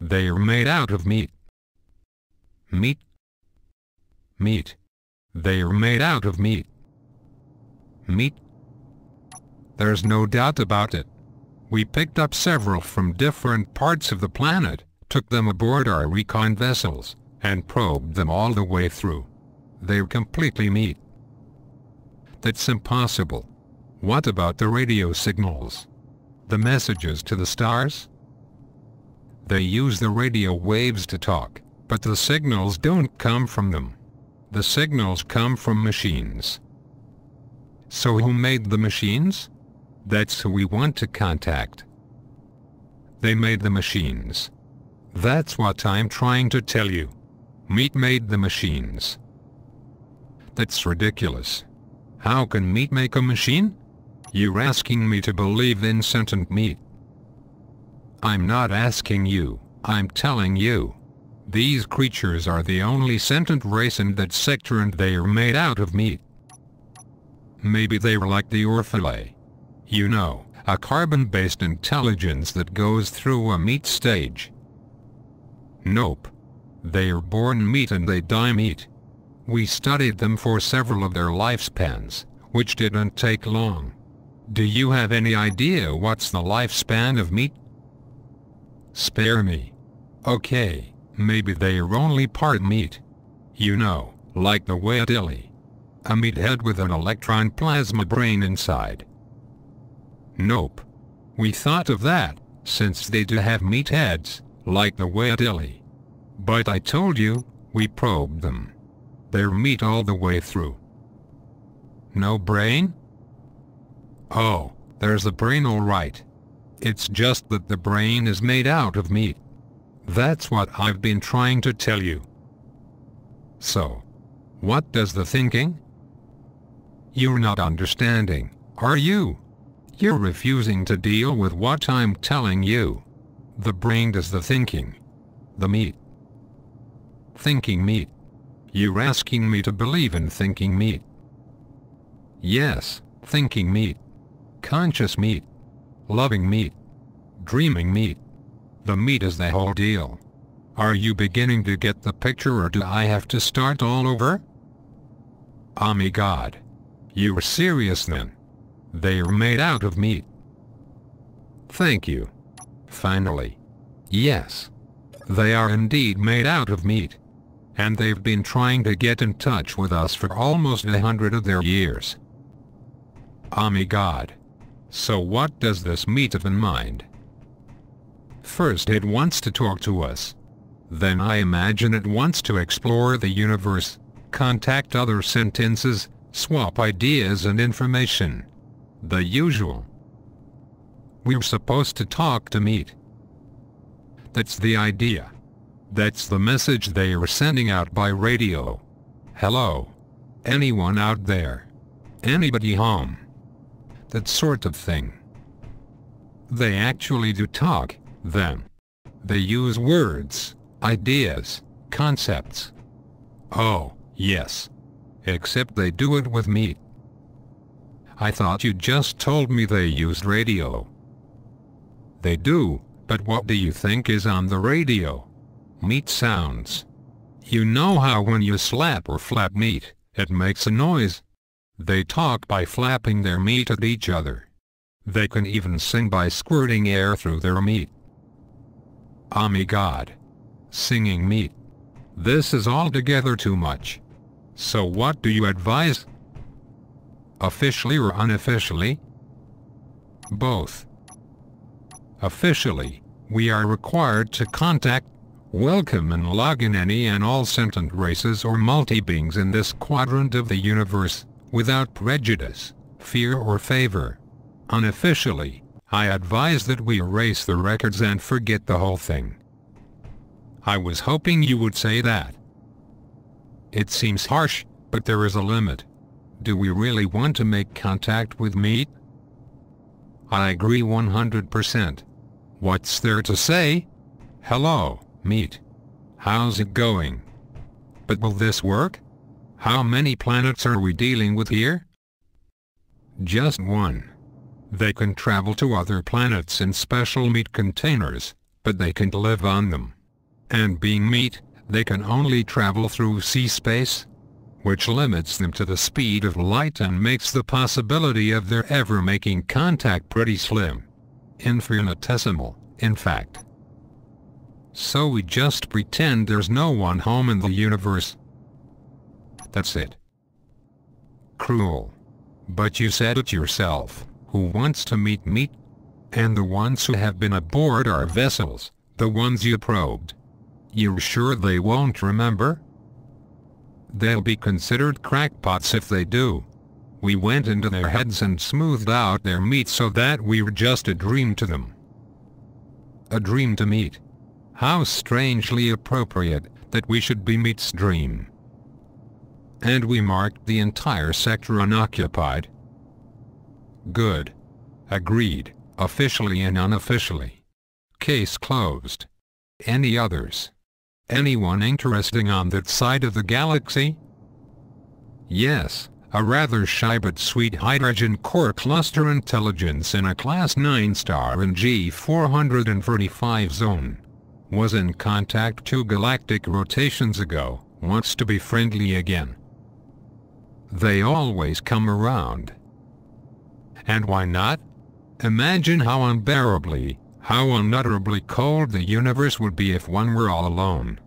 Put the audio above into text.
They are made out of meat. Meat. Meat. They are made out of meat. Meat. There's no doubt about it. We picked up several from different parts of the planet, took them aboard our recon vessels, and probed them all the way through. They're completely meat. That's impossible. What about the radio signals? The messages to the stars? They use the radio waves to talk, but the signals don't come from them. The signals come from machines. So who made the machines? That's who we want to contact. They made the machines. That's what I'm trying to tell you. Meat made the machines. That's ridiculous. How can meat make a machine? You're asking me to believe in sentient meat. I'm not asking you, I'm telling you. These creatures are the only sentient race in that sector and they are made out of meat. Maybe they are like the orfolei. You know, a carbon-based intelligence that goes through a meat stage. Nope. They are born meat and they die meat. We studied them for several of their lifespans, which didn't take long. Do you have any idea what's the lifespan of meat? Spare me. Okay, maybe they are only part meat. You know, like the weddilei. A meathead with an electron plasma brain inside. Nope. We thought of that, since they do have meatheads, like the weddilei. But I told you, we probed them. They're meat all the way through. No brain? Oh, there's a brain alright. It's just that the brain is made out of meat. That's what I've been trying to tell you. So, what does the thinking? You're not understanding, are you? You're refusing to deal with what I'm telling you. The brain does the thinking. The meat. Thinking meat. You're asking me to believe in thinking meat. Yes, thinking meat. Conscious meat. Loving meat. Dreaming meat. The meat is the whole deal. Are you beginning to get the picture or do I have to start all over? My god. You're serious then. They are made out of meat. Thank you. Finally. Yes. They are indeed made out of meat. And they've been trying to get in touch with us for almost a hundred of their years. My god. So what does this in mind? First it wants to talk to us. Then I imagine it wants to explore the universe, contact other sentiences, swap ideas and information. The usual. We're supposed to talk to meat. That's the idea. That's the message they are sending out by radio. Hello. Anyone out there? Anybody home? That sort of thing. They actually do talk, then. They use words, ideas, concepts. Oh, yes. Except they do it with meat. I thought you just told me they used radio. They do, but what do you think is on the radio? Meat sounds. You know how when you slap or flap meat, it makes a noise. They talk by flapping their meat at each other. They can even sing by squirting air through their meat. Ami god. Singing meat. This is altogether too much. So what do you advise? Officially or unofficially? Both. Officially, we are required to contact, welcome and log in any and all sentient races or multi-beings in this quadrant of the universe, without prejudice, fear or favor. Unofficially, I advise that we erase the records and forget the whole thing. I was hoping you would say that. It seems harsh, but there is a limit. Do we really want to make contact with meat? I agree 100%. What's there to say? Hello, meat. How's it going? But will this work? How many planets are we dealing with here? Just one. They can travel to other planets in special meat containers, but they can't live on them. And being meat, they can only travel through C space, which limits them to the speed of light and makes the possibility of their ever making contact pretty slim. Infinitesimal, in fact. So we just pretend there's no one home in the universe. That's it. Cruel. But you said it yourself, who wants to meet meat? And the ones who have been aboard our vessels, the ones you probed. You're sure they won't remember? They'll be considered crackpots if they do. We went into their heads and smoothed out their meat so that we were just a dream to them. A dream to meat. How strangely appropriate that we should be meat's dream. And we marked the entire sector unoccupied. Good. Agreed, officially and unofficially. Case closed. Any others? Anyone interesting on that side of the galaxy? Yes, a rather shy but sweet hydrogen core cluster intelligence in a Class 9 star in G445 zone. Was in contact two galactic rotations ago, wants to be friendly again. They always come around. And why not? Imagine how unbearably, how unutterably cold the universe would be if one were all alone.